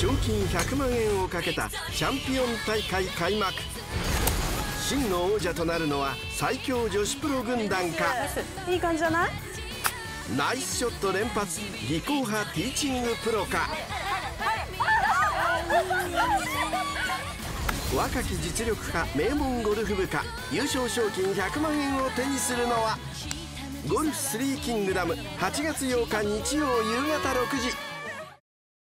賞金100万円をかけたチャンピオン大会開幕。真の王者となるのは最強女子プロ軍団か。いい感じじゃない？ナイスショット連発技巧派ティーチングプロか。若き実力派名門ゴルフ部か。優勝賞金100万円を手にするのはゴルフ3キングダム。8月8日日曜夕方6時。